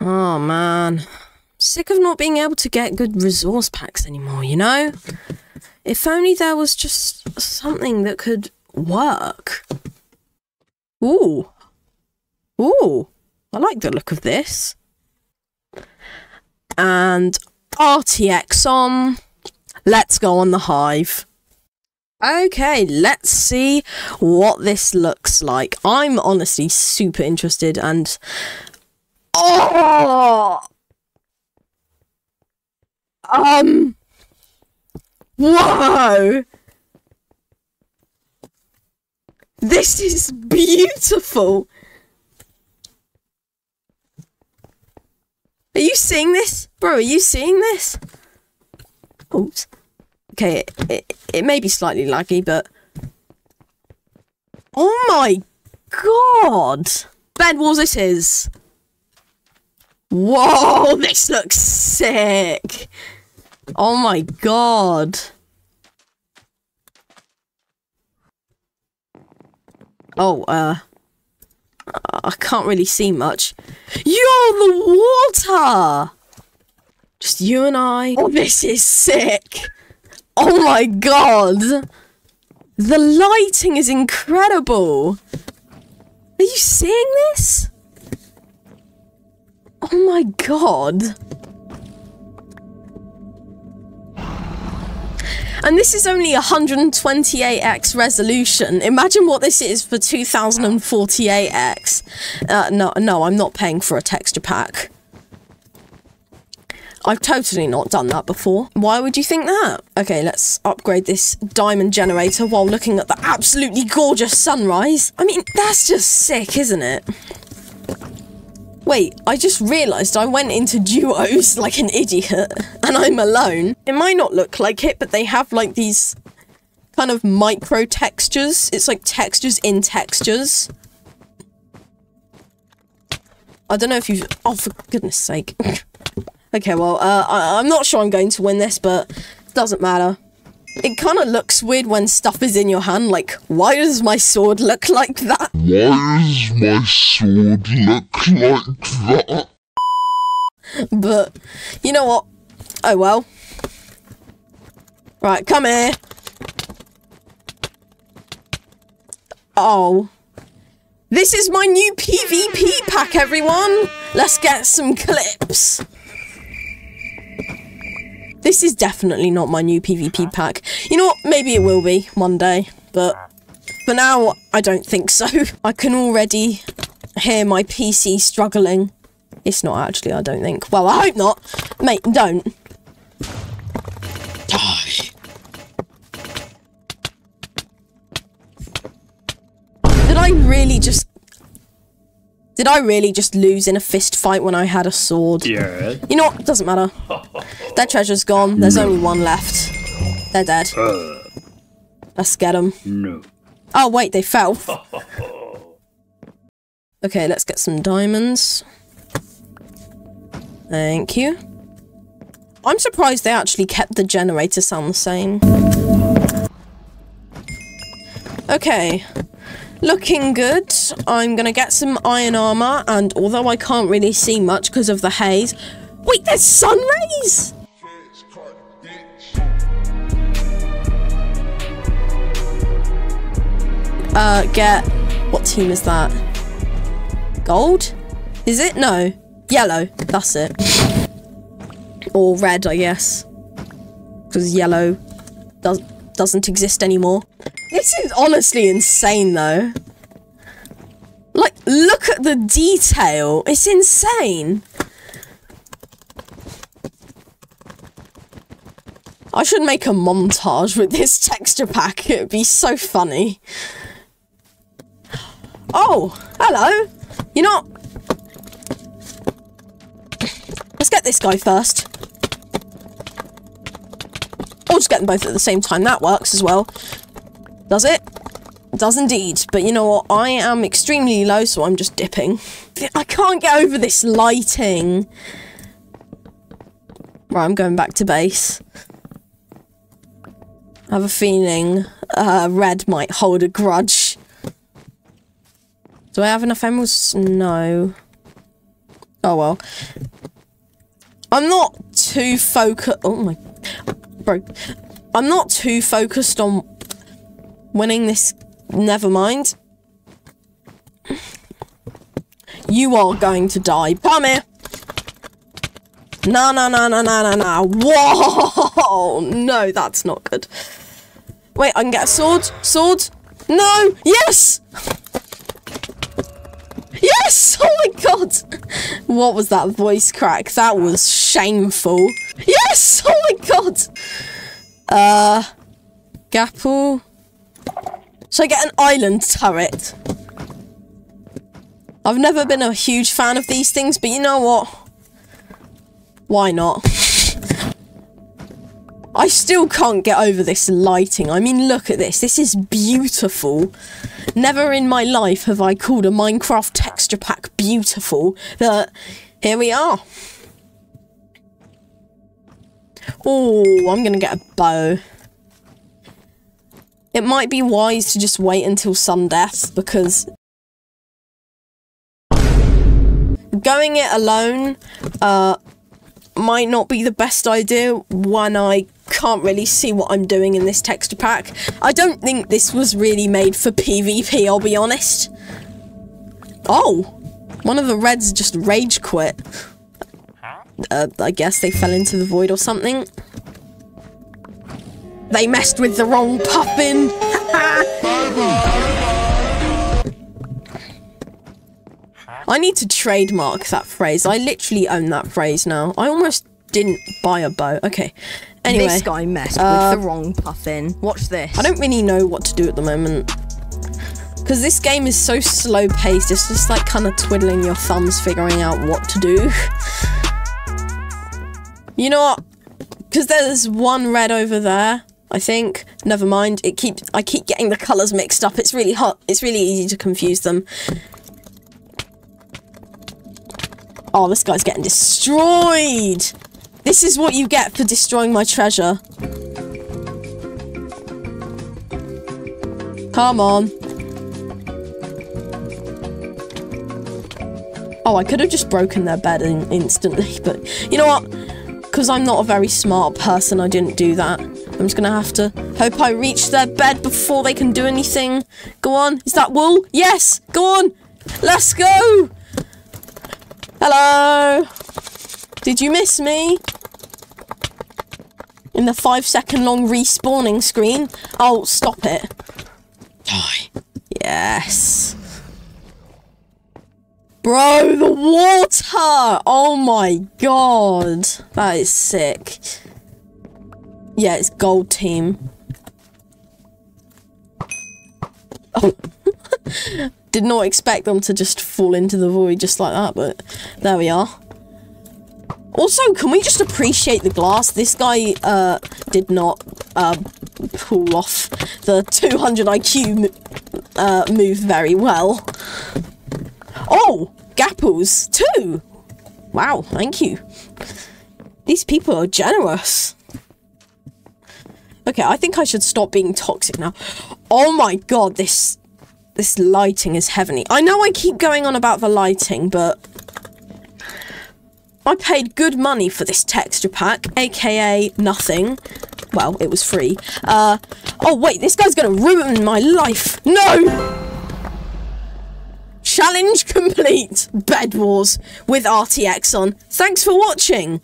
Oh man. Sick of not being able to get good resource packs anymore, you know? If only there was just something that could work. Ooh. Ooh. I like the look of this. And RTX on. Let's go on the hive. Okay, let's see what this looks like. I'm honestly super interested and Oh! Um. Whoa! This is beautiful! Are you seeing this? Bro, are you seeing this? Oops. Okay, it, it, it may be slightly laggy, but... Oh my god! Bed Wars this is. Whoa, this looks sick. Oh my god. Oh, uh, I can't really see much. You're the water! Just you and I. Oh, this is sick. Oh my god. The lighting is incredible. Are you seeing this? Oh my god. And this is only 128x resolution. Imagine what this is for 2048x. Uh, no, no, I'm not paying for a texture pack. I've totally not done that before. Why would you think that? Okay, let's upgrade this diamond generator while looking at the absolutely gorgeous sunrise. I mean, that's just sick, isn't it? Wait, I just realised I went into duos like an idiot and I'm alone. It might not look like it, but they have like these kind of micro textures. It's like textures in textures. I don't know if you've... Oh, for goodness sake. okay, well, uh, I I'm not sure I'm going to win this, but doesn't matter. It kind of looks weird when stuff is in your hand, like, why does my sword look like that? Why does my sword look like that? But, you know what? Oh well. Right, come here. Oh. This is my new PvP pack, everyone! Let's get some clips. This is definitely not my new PvP uh-huh. pack. You know what? Maybe it will be one day, but for now, I don't think so. I can already hear my PC struggling. It's not actually, I don't think. Well, I hope not. Mate, don't. Die. Did I really just... Did I really just lose in a fist fight when I had a sword? Yeah. You know what? Doesn't matter. Their treasure's gone. There's only one left. They're dead. Uh, Let's get them. no. Oh, wait, they fell. Okay, let's get some diamonds. Thank you. I'm surprised they actually kept the generator sound the same. Okay. Looking good. I'm gonna get some iron armor, and although I can't really see much because of the haze... Wait, there's sun rays! Uh, get... What team is that? Gold? Is it? No. Yellow. That's it. Or red, I guess. Because yellow does, doesn't exist anymore. This is honestly insane, though. Like, look at the detail. It's insane. I should make a montage with this texture pack. It would be so funny. Oh, hello. You're not... Let's get this guy first. Or just get them both at the same time. That works as well. Does it? It does indeed. But you know what? I am extremely low, so I'm just dipping. I can't get over this lighting. Right, I'm going back to base. I have a feeling uh, red might hold a grudge. Do I have enough emeralds? No. Oh well. I'm not too focused. Oh my, bro. I'm not too focused on winning this. Never mind. You are going to die. Come here. No, no, no, no, no, no, no. Whoa! No, that's not good. Wait, I can get a sword. Sword. No. Yes. Yes! Oh my god! What was that voice crack? That was shameful. Yes! Oh my god! Uh... Gapple? Should I get an island turret? I've never been a huge fan of these things, but you know what? Why not? I still can't get over this lighting. I mean, look at this. This is beautiful. Never in my life have I called a Minecraft texture pack beautiful, but here we are. Oh, I'm gonna get a bow. It might be wise to just wait until sudden death because going it alone uh, might not be the best idea when I can't really see what I'm doing in this texture pack. I don't think this was really made for PvP, I'll be honest. Oh, one of the reds just rage quit. Uh, I guess they fell into the void or something. They messed with the wrong puffin. I need to trademark that phrase. I literally own that phrase now. I almost didn't buy a bow. Okay. Anyway. This guy messed uh, with the wrong puffin. Watch this. I don't really know what to do at the moment. Because this game is so slow paced, it's just like kind of twiddling your thumbs figuring out what to do. you know what? Because there's one red over there, I think. Never mind. It keeps I keep getting the colours mixed up. It's really hot. It's really easy to confuse them. Oh, this guy's getting destroyed! This is what you get for destroying my treasure. Come on. Oh, I could have just broken their bed in instantly, but you know what? Because I'm not a very smart person, I didn't do that. I'm just gonna have to hope I reach their bed before they can do anything. Go on. Is that wool? Yes! Go on! Let's go! Hello! Did you miss me? In the five second long respawning screen? Oh, stop it. Die. Yes. Water! Oh my god. That is sick. Yeah, it's gold team. Oh. Did not expect them to just fall into the void just like that, but there we are. Also, can we just appreciate the glass? This guy uh, did not uh, pull off the 200 IQ uh, move very well. Oh, Gapples, too. Wow, thank you. These people are generous. Okay, I think I should stop being toxic now. Oh my god, this this lighting is heavenly. I know I keep going on about the lighting, but I paid good money for this texture pack, aka nothing. Well, it was free. Uh, oh wait, this guy's gonna ruin my life. No! Challenge complete! Bed Wars with RTX on. Thanks for watching!